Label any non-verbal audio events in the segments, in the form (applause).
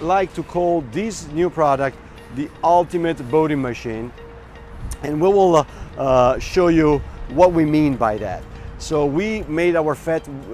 like to call this new product the ultimate boating machine and we will uh, uh, show you what we mean by that. So we made our,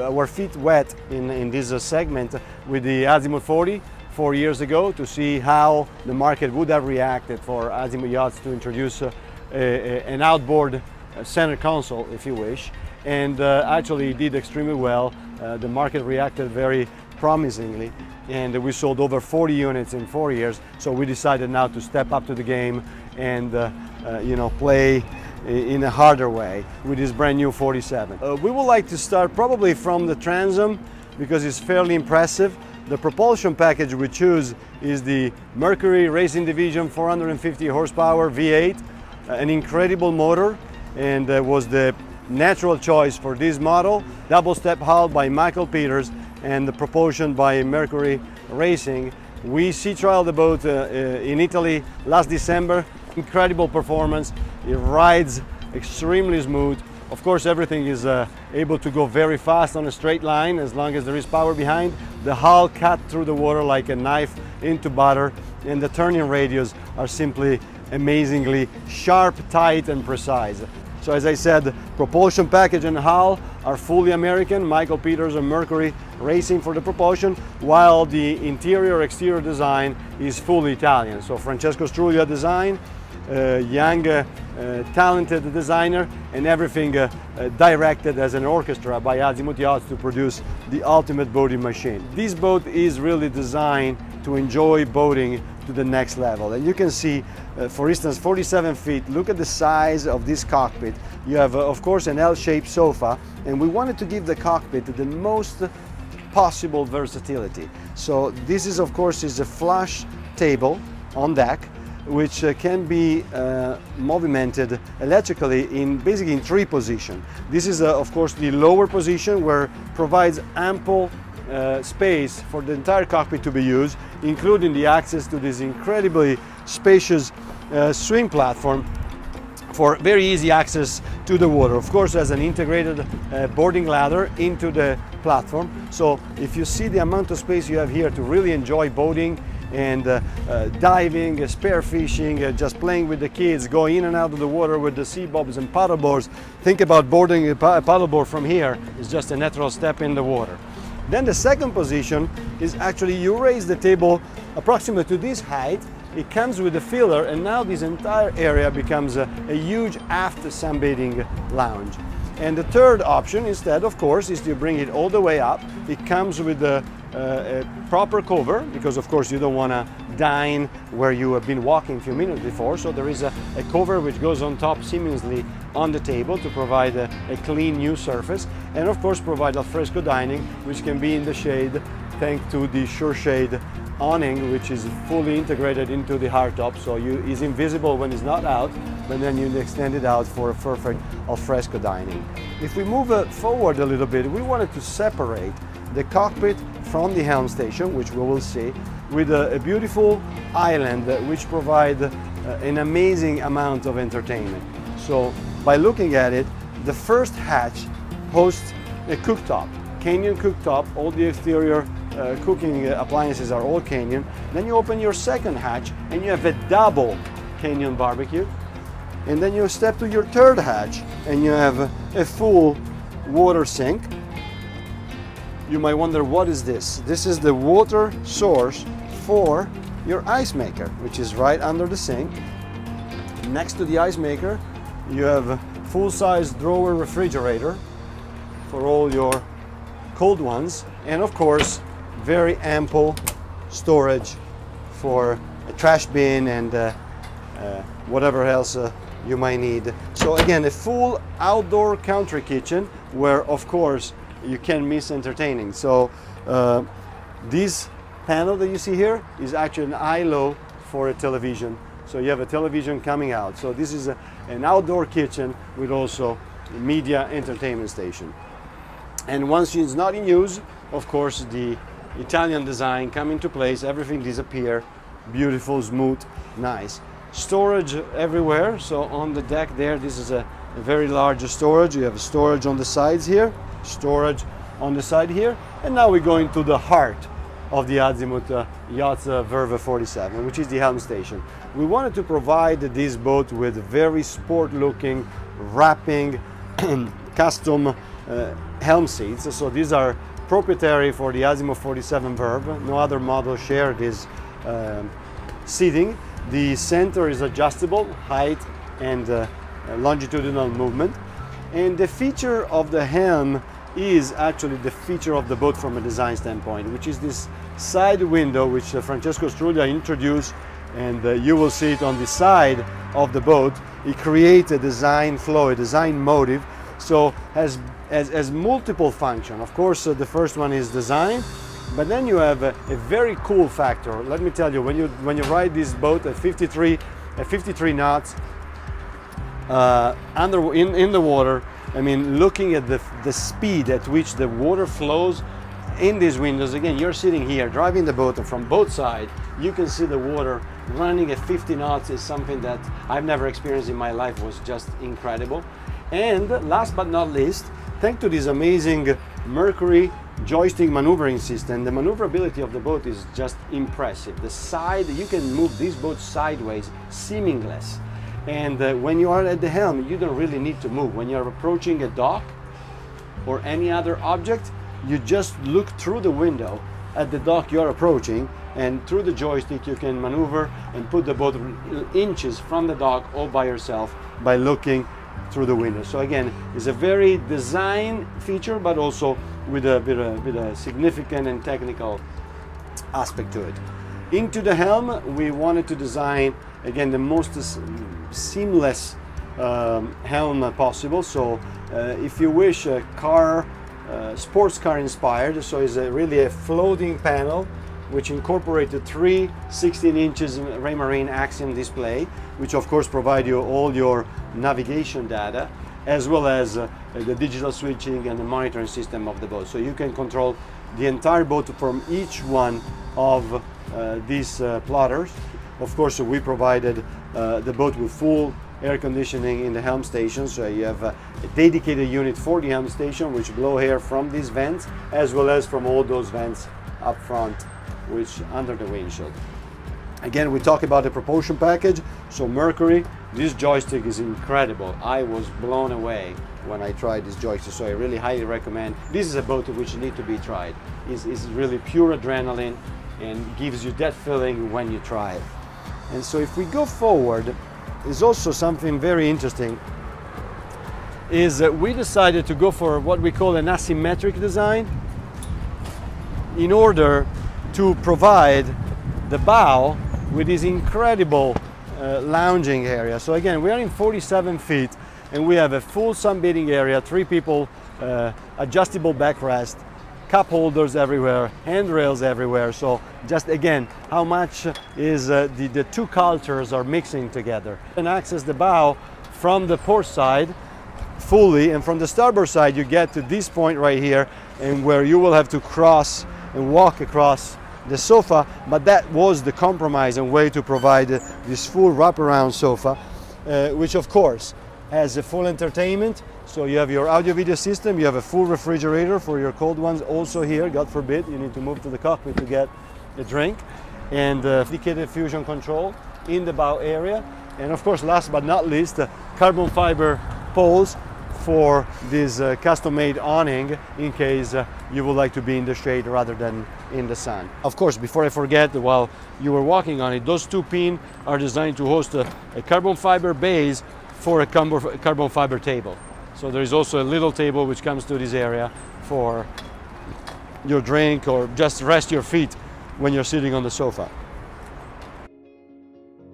our feet wet in, in this uh, segment with the Azimut 40 four years ago to see how the market would have reacted for Azimut Yachts to introduce uh, a, a, an outboard center console, if you wish. And uh, actually did extremely well. Uh, the market reacted very promisingly and we sold over 40 units in four years. So we decided now to step up to the game and uh, uh, you know play in a harder way with this brand new 47. Uh, we would like to start probably from the transom because it's fairly impressive. The propulsion package we choose is the Mercury Racing Division 450 horsepower V8, an incredible motor and uh, was the natural choice for this model. Double step hull by Michael Peters and the propulsion by Mercury Racing. We sea trialed the boat uh, uh, in Italy last December. Incredible performance. It rides extremely smooth. Of course, everything is uh, able to go very fast on a straight line as long as there is power behind. The hull cut through the water like a knife into butter and the turning radius are simply amazingly sharp, tight and precise. So as I said, propulsion package and hull are fully American. Michael Peters and Mercury Racing for the propulsion, while the interior exterior design is fully Italian. So Francesco Struglia design, uh, young, uh, uh, talented designer, and everything uh, directed as an orchestra by Azimut Yachts to produce the ultimate boating machine. This boat is really designed to enjoy boating to the next level. And you can see, uh, for instance, 47 feet, look at the size of this cockpit. You have, uh, of course, an L-shaped sofa, and we wanted to give the cockpit the most possible versatility. So this is, of course, is a flush table on deck, which uh, can be uh, movimented electrically in basically in three positions. This is, uh, of course, the lower position where provides ample uh, space for the entire cockpit to be used, including the access to this incredibly spacious uh, swing platform for very easy access to the water. Of course, as an integrated uh, boarding ladder into the platform. So if you see the amount of space you have here to really enjoy boating and uh, uh, diving, uh, spear fishing, uh, just playing with the kids, going in and out of the water with the sea bobs and paddleboards. Think about boarding a paddleboard from here is just a natural step in the water. Then the second position is actually you raise the table approximately to this height. It comes with a filler and now this entire area becomes a, a huge aft sunbathing lounge. And the third option instead, of course, is to bring it all the way up. It comes with a, a proper cover because of course you don't want to dine where you have been walking a few minutes before. So there is a, a cover which goes on top seamlessly on the table to provide a, a clean new surface. And of course provide alfresco dining which can be in the shade thanks to the SureShade awning which is fully integrated into the hardtop so you is invisible when it's not out but then you extend it out for a perfect alfresco dining. If we move it forward a little bit we wanted to separate the cockpit from the helm station which we will see with a, a beautiful island which provide uh, an amazing amount of entertainment. So by looking at it the first hatch hosts a cooktop, Kenyon cooktop, all the exterior uh, cooking appliances are all Kenyon. Then you open your second hatch and you have a double Kenyon barbecue. And then you step to your third hatch and you have a full water sink. You might wonder what is this? This is the water source for your ice maker, which is right under the sink. Next to the ice maker, you have a full-size drawer refrigerator for all your cold ones. And of course, very ample storage for a trash bin and uh, uh, whatever else uh, you might need. So again, a full outdoor country kitchen where of course you can miss entertaining. So uh, this panel that you see here is actually an ILO for a television. So you have a television coming out. So this is a, an outdoor kitchen with also media entertainment station. And once it's not in use, of course, the Italian design come into place, everything disappear, beautiful, smooth, nice. Storage everywhere, so on the deck there, this is a, a very large storage. You have storage on the sides here, storage on the side here, and now we go into the heart of the Azimut uh, Yachts Verve 47, which is the helm station. We wanted to provide this boat with very sport looking, wrapping, (clears throat) custom uh, helm seats. So these are proprietary for the Azimut 47 Verve. No other model share this um, seating. The center is adjustable, height and uh, longitudinal movement. And the feature of the helm is actually the feature of the boat from a design standpoint, which is this side window which uh, Francesco Struglia introduced and uh, you will see it on the side of the boat. It creates a design flow, a design motive, so has, has, has multiple function. Of course, uh, the first one is design, but then you have a, a, very cool factor. Let me tell you, when you, when you ride this boat at 53, at 53 knots, uh, under, in, in the water, I mean, looking at the, the speed at which the water flows in these windows, again, you're sitting here driving the boat and from both sides, you can see the water running at 50 knots is something that I've never experienced in my life was just incredible. And last but not least, thanks to this amazing Mercury joystick maneuvering system, the maneuverability of the boat is just impressive. The side, you can move this boat sideways, seamless. And uh, when you are at the helm, you don't really need to move. When you're approaching a dock or any other object, you just look through the window at the dock you're approaching and through the joystick you can maneuver and put the boat inches from the dock all by yourself by looking through the window. So again, it's a very design feature, but also with a, with a, with a significant and technical aspect to it. Into the helm, we wanted to design, again, the most seamless um, helm possible. So uh, if you wish a car, uh, sports car inspired, so it's a, really a floating panel which incorporated three 16 inches Raymarine Axiom display, which of course provide you all your navigation data, as well as uh, the digital switching and the monitoring system of the boat. So you can control the entire boat from each one of uh, these uh, plotters. Of course, we provided Uh, the boat with full air conditioning in the helm station. So you have a, a dedicated unit for the helm station, which blow air from these vents, as well as from all those vents up front which under the windshield. Again, we talk about the propulsion package. So Mercury, this joystick is incredible. I was blown away when I tried this joystick, so I really highly recommend. This is a boat which need to be tried. It's, it's really pure adrenaline and gives you that feeling when you try it. And so if we go forward, is also something very interesting is that we decided to go for what we call an asymmetric design in order to provide the bow with this incredible uh, lounging area. So again, we are in 47 feet and we have a full sunbathing area, three people, uh, adjustable backrest, cup holders everywhere, handrails everywhere. So just again, how much is uh, the, the two cultures are mixing together. And access the bow from the port side fully and from the starboard side you get to this point right here and where you will have to cross and walk across the sofa, but that was the compromise and way to provide this full wraparound sofa, uh, which of course has a full entertainment. So you have your audio video system, you have a full refrigerator for your cold ones also here, God forbid, you need to move to the cockpit to get a drink, and uh, dedicated fusion control in the bow area. And of course, last but not least, uh, carbon fiber poles for this uh, custom-made awning in case uh, you would like to be in the shade rather than in the sun. Of course, before I forget, while you were walking on it, those two pins are designed to host a, a carbon fiber base for a carbon fiber table. So there is also a little table which comes to this area for your drink or just rest your feet when you're sitting on the sofa.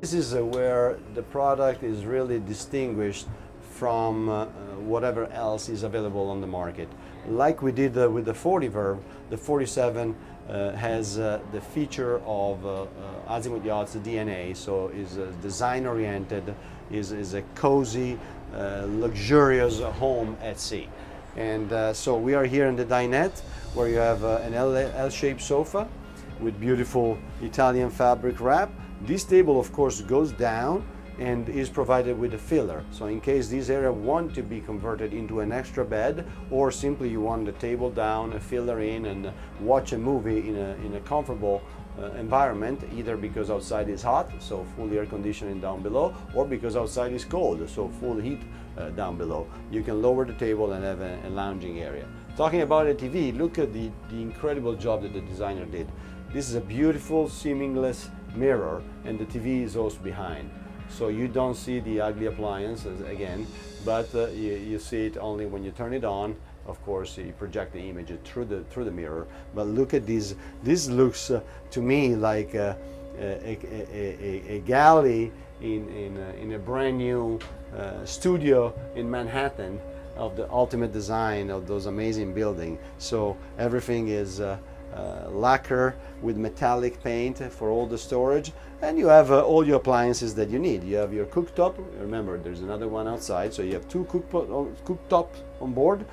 This is uh, where the product is really distinguished from uh, whatever else is available on the market. Like we did uh, with the 40 Verve, the 47 uh, has uh, the feature of uh, uh, Azimut Yachts DNA, so is design oriented, is, is a cozy, Uh, luxurious home at sea. And uh, so we are here in the dinette where you have uh, an L-shaped sofa with beautiful Italian fabric wrap. This table of course goes down and is provided with a filler. So in case this area want to be converted into an extra bed or simply you want the table down, a filler in and watch a movie in a, in a comfortable uh, environment either because outside is hot so full air conditioning down below or because outside is cold so full heat uh, down below. You can lower the table and have a, a lounging area. Talking about a TV look at the, the incredible job that the designer did. This is a beautiful seamless mirror and the TV is also behind. So you don't see the ugly appliances again but uh, you, you see it only when you turn it on of course you project the image through the through the mirror. But look at this this looks uh, to me like a, a, a, a galley in, in, a, in a brand new uh, studio in Manhattan of the ultimate design of those amazing buildings so everything is uh, uh, lacquer with metallic paint for all the storage. And you have uh, all your appliances that you need. You have your cooktop, remember there's another one outside. So you have two cook cooktops on board.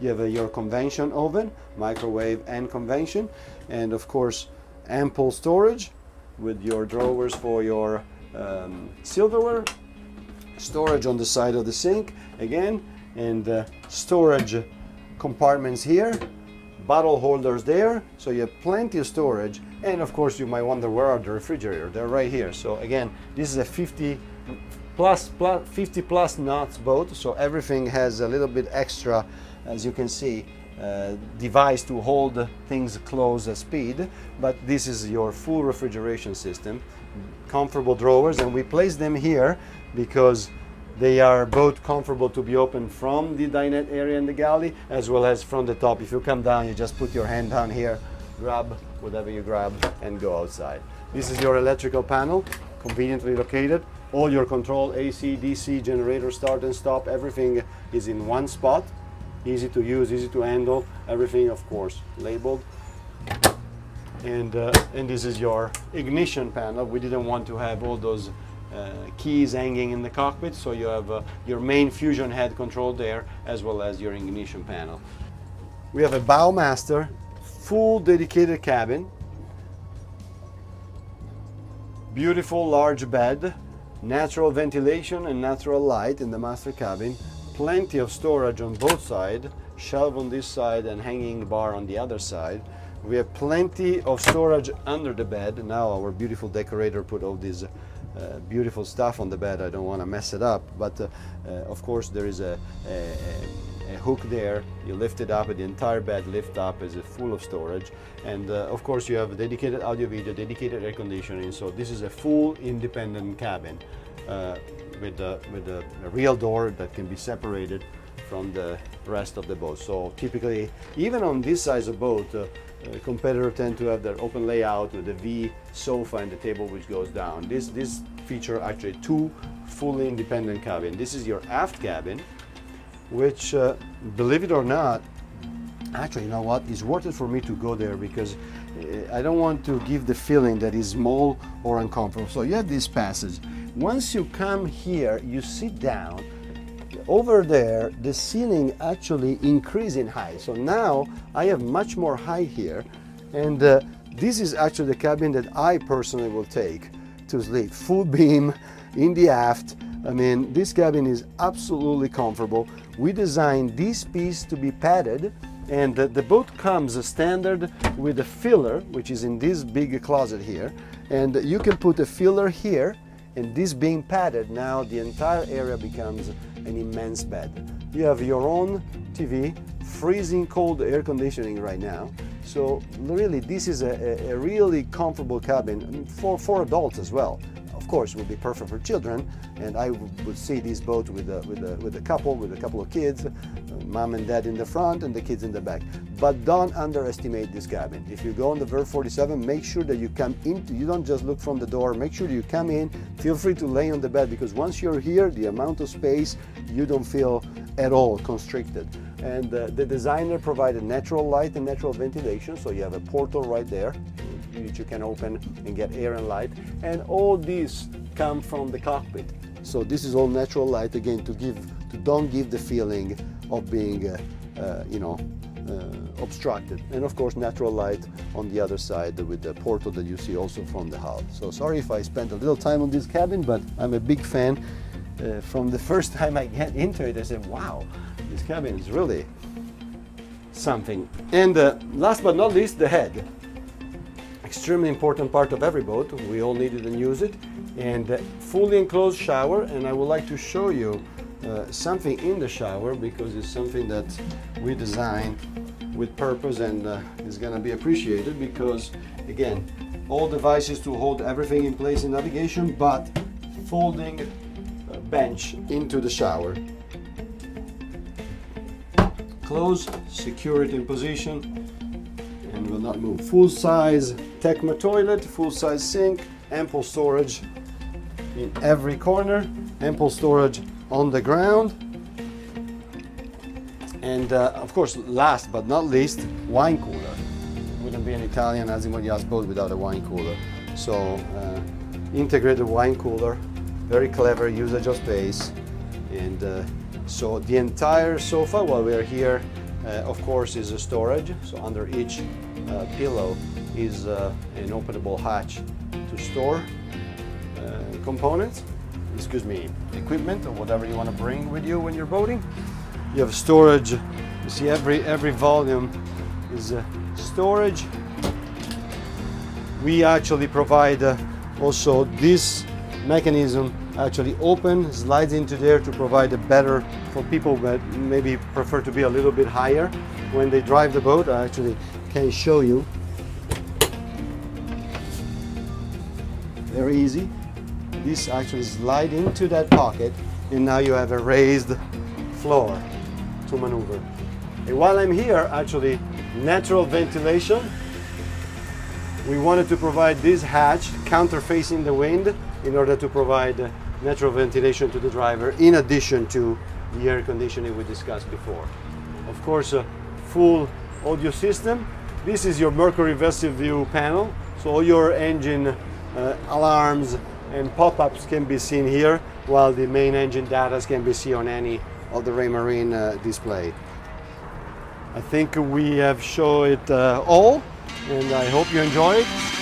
You have your convention oven, microwave and convention and of course ample storage with your drawers for your um, silverware, storage on the side of the sink again and uh, storage compartments here bottle holders there so you have plenty of storage and of course you might wonder where are the refrigerator they're right here. So again this is a 50 plus, plus 50 plus knots boat so everything has a little bit extra as you can see uh, device to hold things close at speed but this is your full refrigeration system comfortable drawers and we place them here because they are both comfortable to be opened from the dinette area in the galley as well as from the top. If you come down, you just put your hand down here, grab whatever you grab and go outside. This is your electrical panel, conveniently located. All your control, AC, DC, generator, start and stop, everything is in one spot. Easy to use, easy to handle. Everything, of course, labeled. And, uh, and this is your ignition panel. We didn't want to have all those uh, keys hanging in the cockpit so you have uh, your main fusion head control there as well as your ignition panel. We have a Bowmaster full dedicated cabin, beautiful large bed, natural ventilation and natural light in the master cabin, plenty of storage on both sides, shelf on this side and hanging bar on the other side. We have plenty of storage under the bed. Now our beautiful decorator put all these uh, beautiful stuff on the bed. I don't want to mess it up, but uh, uh, of course there is a, a, a, hook there. You lift it up, the entire bed lift up is full of storage, and uh, of course you have dedicated audio video, dedicated air conditioning. So this is a full independent cabin uh, with a, with a, a real door that can be separated from the rest of the boat. So typically, even on this size of boat, uh, uh, competitor tend to have their open layout with the V sofa and the table which goes down. This, this feature actually two fully independent cabin. This is your aft cabin, which, uh, believe it or not, actually, you know what, it's worth it for me to go there because uh, I don't want to give the feeling that it's small or uncomfortable. So you have this passage. Once you come here, you sit down, over there, the ceiling actually increased in height. So now I have much more height here. And uh, this is actually the cabin that I personally will take to sleep. Full beam in the aft. I mean, this cabin is absolutely comfortable. We designed this piece to be padded and the, the boat comes standard with a filler, which is in this big closet here. And you can put a filler here and this being padded, now the entire area becomes an immense bed. You have your own TV, freezing cold air conditioning right now. So really this is a, a really comfortable cabin for, for adults as well of course would be perfect for children and I would see this boat with a, with a, with a couple with a couple of kids mom and dad in the front and the kids in the back. But don't underestimate this cabin. If you go on the Verve 47 make sure that you come in you don't just look from the door make sure you come in feel free to lay on the bed because once you're here the amount of space you don't feel at all constricted. And uh, the designer provided natural light and natural ventilation so you have a portal right there which you can open and get air and light. And all these come from the cockpit. So this is all natural light again to give, to don't give the feeling of being, uh, uh, you know, uh, obstructed. And of course, natural light on the other side with the portal that you see also from the hull. So sorry if I spent a little time on this cabin, but I'm a big fan. Uh, from the (laughs) first time I get into it, I said, wow, this cabin is really something. And uh, last but not least, the head. Extremely important part of every boat. We all need it and use it. And uh, fully enclosed shower. And I would like to show you uh, something in the shower because it's something that we designed with purpose and uh, is going to be appreciated because again all devices to hold everything in place in navigation but folding uh, bench into the shower close secure it in position and will not move full size Tecma toilet full size sink ample storage in every corner ample storage on the ground. And uh, of course, last but not least, wine cooler. Wouldn't be an Italian Azimut boat without a wine cooler. So uh, integrated wine cooler, very clever usage of space. And uh, so the entire sofa while we are here, uh, of course, is a storage. So under each uh, pillow is uh, an openable hatch to store components excuse me, equipment or whatever you want to bring with you when you're boating. You have storage. You see every every volume is uh, storage. We actually provide uh, also this mechanism actually open, slides into there to provide a better for people that maybe prefer to be a little bit higher when they drive the boat. I actually can show you. Very easy this actually slide into that pocket and now you have a raised floor to maneuver. And while I'm here, actually, natural ventilation. We wanted to provide this hatch counter-facing the wind in order to provide natural ventilation to the driver in addition to the air conditioning we discussed before. Of course, a full audio system. This is your Mercury VesselView panel. So all your engine alarms, and pop-ups can be seen here while the main engine data can be seen on any of the Raymarine uh, display. I think we have shown it uh, all and I hope you enjoy it.